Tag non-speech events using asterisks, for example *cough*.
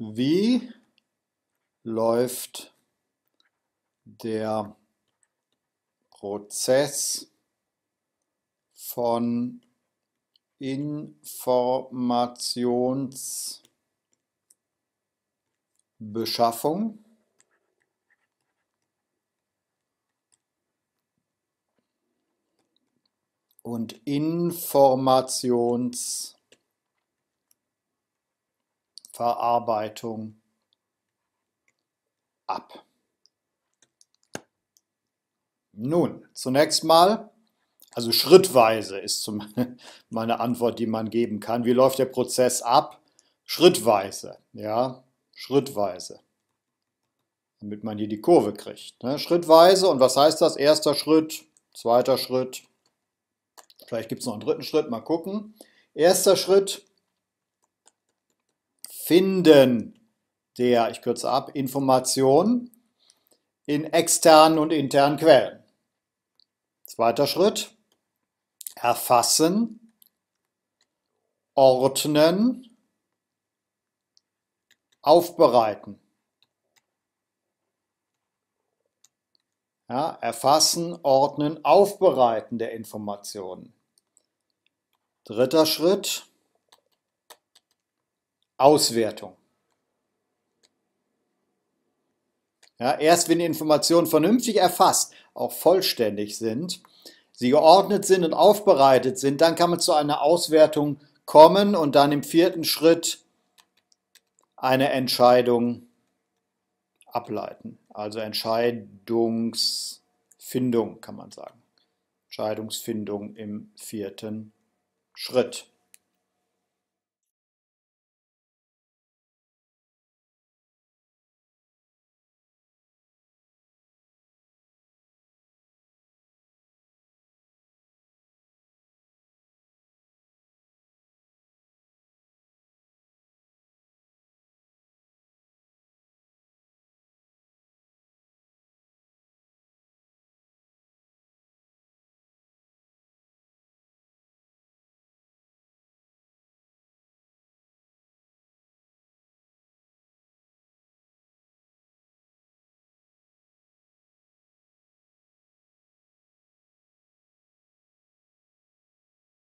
Wie läuft der Prozess von Informationsbeschaffung und Informationsverarbeitung ab. Nun, zunächst mal, also schrittweise ist *laughs* meine Antwort, die man geben kann. Wie läuft der Prozess ab? Schrittweise, ja, schrittweise. Damit man hier die Kurve kriegt. Ne? Schrittweise, und was heißt das? Erster Schritt, zweiter Schritt, Vielleicht gibt es noch einen dritten Schritt, mal gucken. Erster Schritt, Finden der, ich kürze ab, Information in externen und internen Quellen. Zweiter Schritt, Erfassen, Ordnen, Aufbereiten. Ja, erfassen, ordnen, aufbereiten der Informationen. Dritter Schritt, Auswertung. Ja, erst wenn die Informationen vernünftig erfasst, auch vollständig sind, sie geordnet sind und aufbereitet sind, dann kann man zu einer Auswertung kommen und dann im vierten Schritt eine Entscheidung ableiten. Also Entscheidungsfindung kann man sagen. Entscheidungsfindung im vierten Schritt.